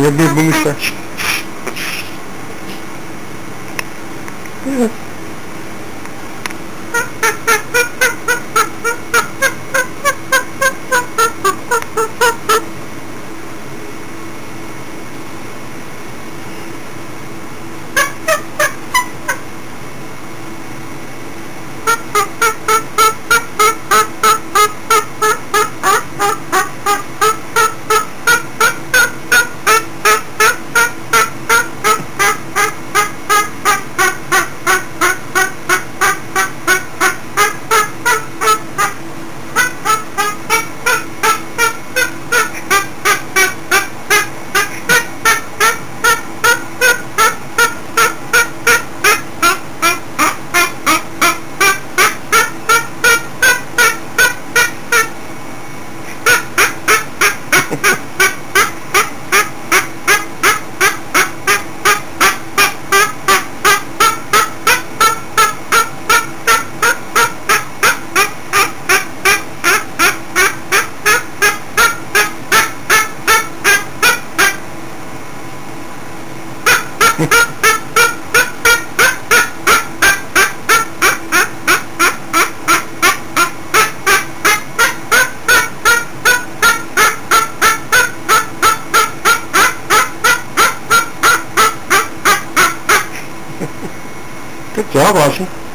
Я бегу мешать. Good job, Archie.